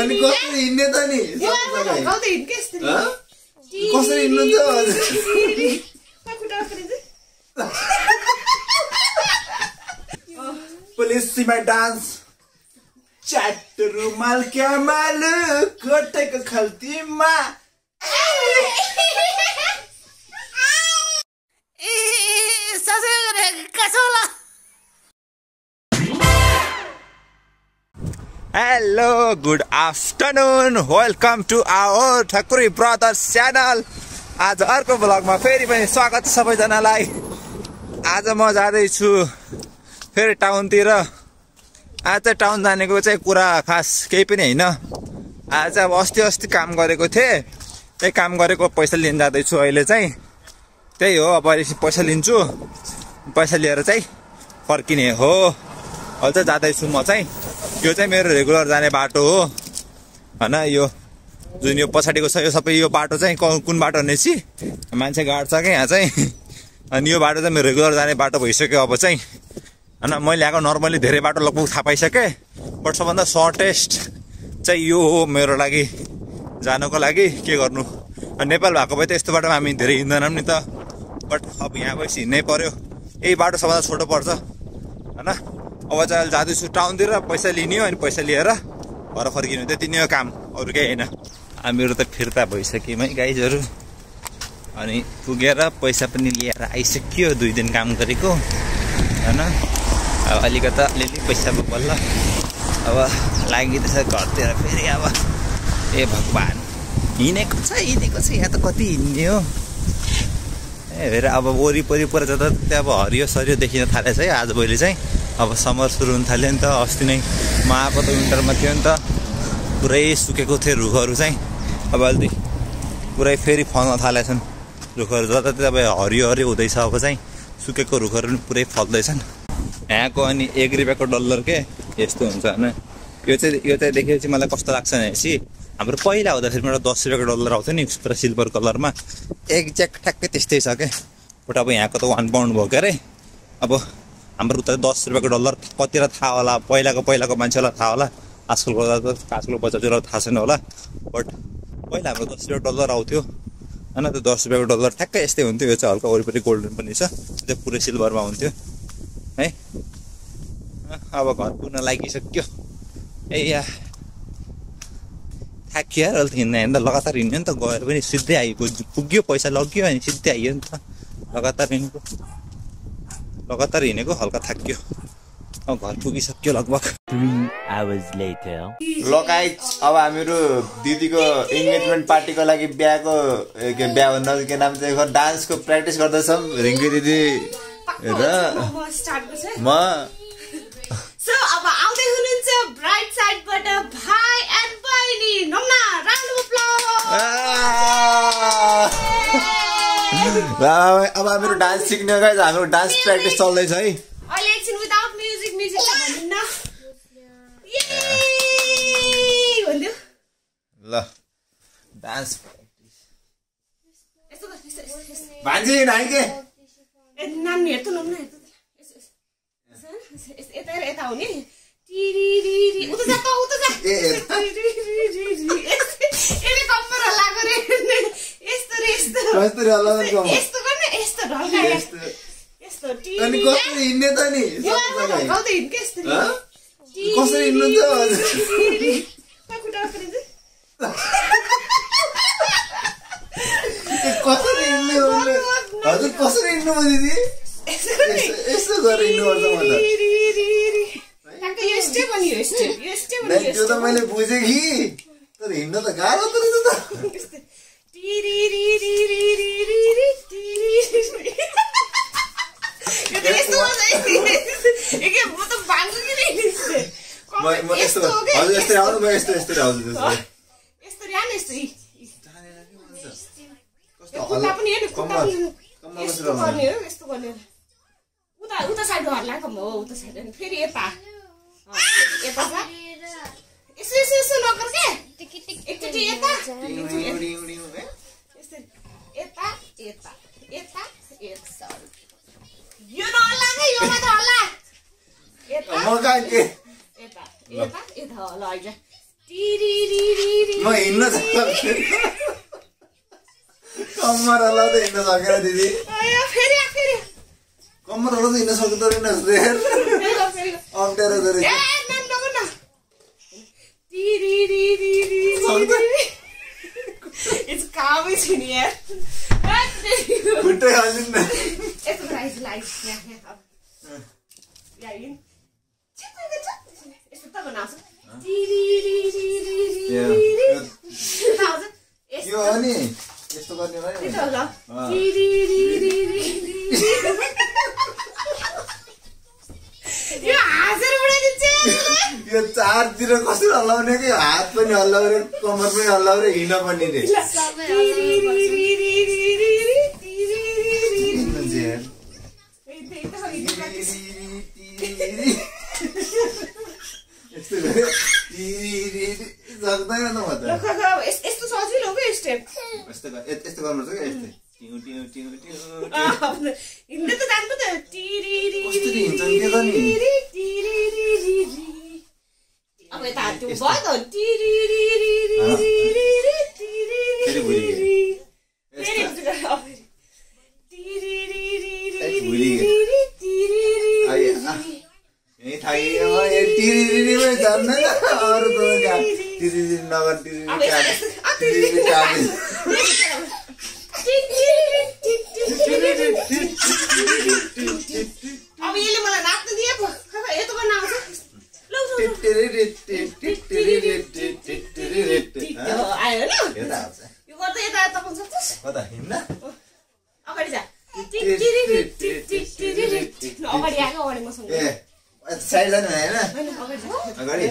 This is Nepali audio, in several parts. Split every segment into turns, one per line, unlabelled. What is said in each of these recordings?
अनि कसरी हिँड्ने त नि? कसरी पुलिस सीमा डान्स। च्याट रुमाल क्या माल कोटेको खल्तीमा। Hello good afternoon welcome to our Thakuri brothers channel आज अर्को ब्लगमा फेरि पनि स्वागत छ सबैजनालाई। आज म जाँदैछु फेरि टाउनतिर। आज चाहिँ टाउन जानेको चाहिँ कुरा खास केही पनि होइन। आज अब अस्ति अस्ति काम गरेको थिएँ। त्यही काम गरेको पैसा लिन जाँदैछु अहिले चाहिँ। त्यही हो अब पैसा लिन्छु। पैसा लिएर चाहिँ फर्किने हो। अहिले चाहिँ जाँदैछु म चाहिँ। यो चाहिँ मेरो रेगुलर जाने बाटो हो। होइन यो जुन यो पछाडिको छ यो सबै यो बाटो चाहिँ कुन बाटो भनेपछि? मान्छे गाड्छ क्या यहाँ चाहिँ। अनि यो बाटो चाहिँ मेरो रेगुलर जाने बाटो भइसक्यो अब चाहिँ। होइन मैले आएको नर्मली धेरै बाटो लगभग थाहा पाइसकेँ। बट सबभन्दा सर्टेस्ट चाहिँ यो हो मेरो लागि जानको लागि। के गर्नु? अनि नेपाल भएको भए त यस्तो बाटोमा हामी धेरै हिँड्दैनौँ नि त। बट अब यहाँ गएपछि हिँड्नै पर्यो। यही बाटो सबभन्दा छोटो पर्छ। होइन? अब चाहिँ जाँदैछु टाउनतिर पैसा लिने हो अनि पैसा लिएर घर फर्किनु त्यति नै हो काम अरू केही होइन। हामीहरू त फिर्ता भइसक्यौँ है गाइजहरू अनि पुगेर पैसा पनि लिएर आइसक्यो दुई दिन काम गरेको। होइन? अब अलिकता अलिअलि पैसा बल्ल। अब लागिँदैछ घरतिर फेरि अब ए भगवान्। हिँडेको छ हिँडेको छ। यहाँ त कति हिँड्ने हो? ए हेर अब वरिपरि पुरा जाँदा त्यहाँ अब हरियो सरियो देखिन थालेछ है आज भोलि चाहिँ। अब समर सुरु हुन थाल्यो नि त अस्ति नै म आएको त विन्टरमा थियो नि त। पुरै सुकेको थियो रुखहरू चाहिँ। अब अहिले पुरै फेरि फल्न थालेछन्। रुखहरू जताततै अब हरियो हरियो हुँदैछ अब चाहिँ। सुकेको रुखहरू पनि पुरै फल्दैछन्। यहाँको अनि एक रुपियाँको डलर के? यस्तो हुन्छ होइन। यो चाहिँ यो चाहिँ देखेपछि मलाई कस्तो लाग्छ भनेपछि हाम्रो पहिला हुँदाखेरि एउटा दस रुपियाँको डलर आउँथ्यो नि पुरा सिल्भर कलरमा। एक्ज्याक्ट ठ्याक्कै त्यस्तै छ क्या बट अब यहाँको त वान पाउन्ड भयो के अरे अब हाम्रो उता दस रुपियाँको डलर कतिलाई थाहा होला? पहिलाको पहिलाको मान्छेलाई थाहा होला। आजकलको आजकलको बच्चाहरूलाई थाहा छैन होला। बट पहिला हाम्रो दस रुपियाँ डलर आउँथ्यो। होइन त्यो दस रुपियाँको डलर ठ्याक्कै यस्तै हुन्थ्यो। यो चाहिँ हल्का वरिपरि गोल्डन पनि छ। त्यो चाहिँ पुरै सिल्भरमा हुन्थ्यो। है? अब घर पुग्न लागिसक्यो। ए या। थाकियो अहिले त हिँड्दा हिँड्दा लगातार हिँड्यो नि त। गएर पनि सिधै आइपुग्यो। पुग्यो पैसा लग्यो अनि सिधै आइयो नि त। लगातार हिँडेको लगातार हिँडेको हल्का थाकियो। अब घर पुगिसक्यो लगभग।
Three hours later.
ल गाइज अब हामीहरू दिदीको इङ्गेजमेन्ट पार्टीको लागि बिहाको के बिहा भन्नु के नाम चाहिँ डान्सको प्र्याक्टिस गर्दैछौँ रिङ्की दिदी र म।
सो अब आउँदै हुनुहुन्छ ब्राइट साइडबाट भाइ एन्ड बहिनी। नम्ना राउन्ड
ल, अब हामीहरू डान्स सिक्ने हो गाइज हाम्रो डान्स प्र्याक्टिस चल्दैछ है
त
ल डान्स। भान्जी नाइ के
नानी यस्तो, यस्तो, यता यता हुने त
ए,
यस्तो, यस्तो गर्ने ढल्का
यस्तो अनि कसरी हिँड्ने त नि कसरी हिँड्नुहुन्छ? कसरी हिँड्ने? हजुर कसरी हिँड्नु भयो दिदी
यस्तो
गरेर हिँड्नुपर्छ म त त्यो त। मैले बुझेँ कि तर हिँड्न त गाह्रो त रहेछ त
यस्तो। टिरिरिरिरिरिरिरि, टिरिरिरि। यो त यस्तो हो त, यस्तो- ए के, म त भाङ्छु कि नि यस्तो।
म म यस्तो
यस्तो हो के?
हजुर यस्तै आउनु म यस्तो यस्तै आउँछु त्यसो भए।
यस्तो रे, आउनु यस्तो, यी।
कस्तो
यो खुट्टा पनि हेर्नु, खुट्टा
कम्मर
पनि
कम्मर
यस्तो
बसेर
गर्ने हो यस्तो गर्ने हो। उता उता साइड हल्लाएको हो उता साइड फेरि यता यता जा यसो यसो यसो नगर के एकचोटि यता यता। यस्तो यता यता यता यता यो नहल्ला है यो मात्र हल्ला यता
म हिँड्न कम्मर हल्लाउँदै हिँड्न सकेन दिदी। कम्मर हल्लाउँदै हिँड्न सक्दो
रहेनस्
अप्ठ्यारो दो रहेछ
कामै छैन यार।
खुट्टै
हाल्नु न।
यो हो नि गर्ने
यो
चारतिर कसरी हल्लाउने कि हात पनि हल्लाउने कमर पनि हल्लाउने हिँड्न पनि रमाइलो नभए त
यस्तो सजिलो हो क्या स्टेप?
यस्तो गर्नुपर्छ क्या यस्तै। कहाँ टिरिरिरी नगर टिरिरिरी
अब यस्तो- यस्तो- यसले मलाई नाच्नु दिए पो यतो गर्न आउँछ। आयो होइन। यो गर्दै यता सक्छस्
कता हिँड्न
अगाडि जा ल, अगाडि आएको अगाडि मसँग
ए साइड होइन
होइन, अगाडि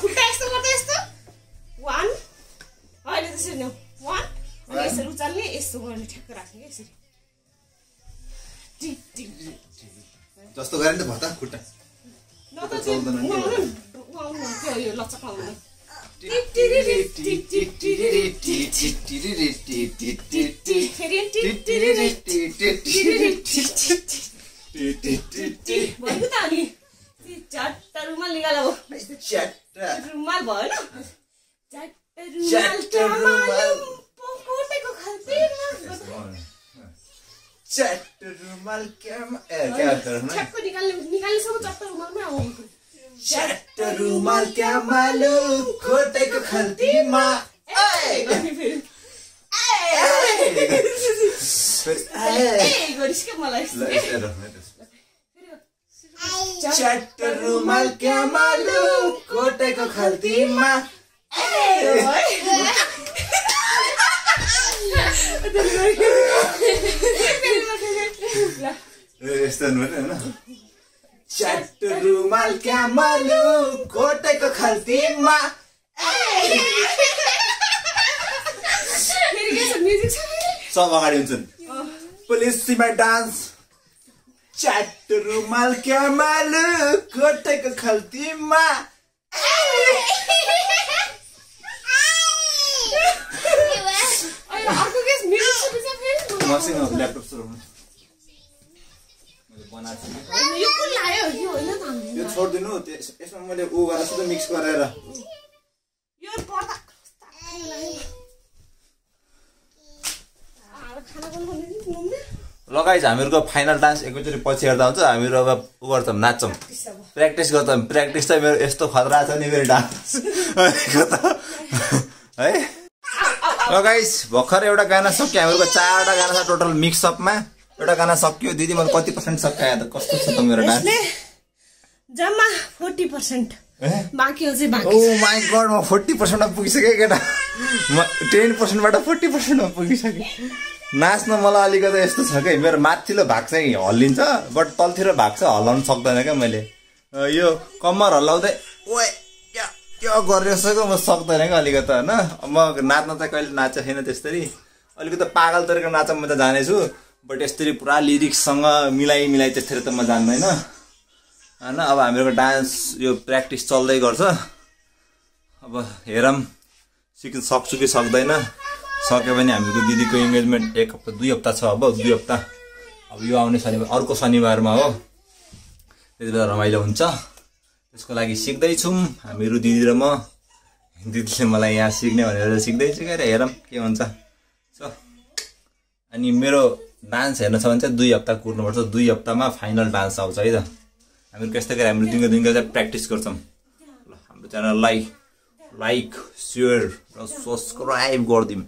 खुट्टा यस्तो गर्दा यस्तो वान अहिले त्यसरी न वान अनि यसरी उचाल्ने यस्तो गर्ने ठ्याक्क राख्ने यसरी
जस्तो गरे नि त भत्ता खुट्टा
त्यो लचक भयो त अनि चट्टा रुमाल निकाल अब रुमाल रुमाल
चट्टा
क्या
रुमाल।
कोटेको खल्तीमा
रुमाल क्यामा ए क्या गर्नु
ठ्याक्क निकाल्ने निकाल्नेसम्म चट्टा रुमालमै आउनु
च्याट रुमाल क्या मालु खोटेको खल्तीमा रुमाल क्या मालु खोटेको खल्तीमा यस्तो होइन। च्याट रुमाल क्या मालु खोटेको खल्तीमा सब अगाडि हुन्छन्। पुलिस सीमा डान्स। च्याट रुमाल क्या मालु खोटेको खल्तीमा मसँग ल्यापटप चलाउनु बनाएको छु यो छोडिदिनु यसमा मैले ऊ गरेर सुधै मिक्स गरेर लगाइज हामीहरूको फाइनल डान्स एकैचोटि पछि हेर्दा हुन्छ हामीहरू अब ऊ गर्छौँ नाच्छौँ। प्र्याक्टिस गर्छौँ प्र्याक्टिस चाहिँ मेरो यस्तो खतरा छ नि मेरो डान्स है? ल गाइस भर्खर एउटा गाना सक्यो हामीहरूको चारवटा गाना छ टोटल मिक्सअपमा एउटा गाना सक्यो दिदी मैले कति पर्सेन्ट सक्यो? त कस्तो छ त मेरो डान्स
जम्मा फोर्टी पर्सेन्ट
ए?
बाँकी अझै
ओ
बाँकी छ।
माई गड म फोर्टी पर्सेन्टमा पुगिसकेँ केटा। म टेन पर्सेन्टबाट फोर्टी पर्सेन्टमा पुगिसकेँ। नाच्न मलाई अलिकति यस्तो छ कि मेरो माथिल्लो भाग चाहिँ हल्लिन्छ बट तलतिर भाग चाहिँ हल्लाउनु सक्दैन क्या मैले। यो कम्मर हल्लाउँदै ओए क्या क्या गरिरहेको म सक्दैन क्या अलिकति होइन? म नाच्न चाहिँ कहिले नाचेको छैन त्यसरी। अलिकति पागल तरिका नाच म त जानेछु। बट यसरी पुरा लिरिक्ससँग मिलाइ मिलाइ त्यसरी त म जान्दैन। होइन? अब हामीहरूको डान्स यो प्र्याक्टिस चल्दै गर्छ। अब हेरौँ। सिक्न सक्छु कि सक्दैन? सक्यो भने हामीहरूको दिदीको इङ्गेजमेन्ट एक हप्ता दुई हप्ता छ अब दुई हप्ता। अब यो आउने शनिबार अर्को शनिबारमा हो। त्यति बेला रमाइलो हुन्छ। त्यसको लागि सिक्दैछौँ। हामीहरू दिदी र म। दिदीले मलाई यहाँ सिक्ने भनेर सिक्दैछु क्या हेरौँ के हुन्छ सो अनि मेरो डान्स हेर्न छ भने चाहिँ दुई हप्ता कुर्नुपर्छ। दुई हप्तामा फाइनल डान्स आउँछ है त। हामीहरू त्यस्तै गरी हाम्रो दिनको दिनको चाहिँ प्र्याक्टिस गर्छौँ। ल हाम्रो च्यानललाई लाइक सेयर र सब्सक्राइब गरिदिउँ।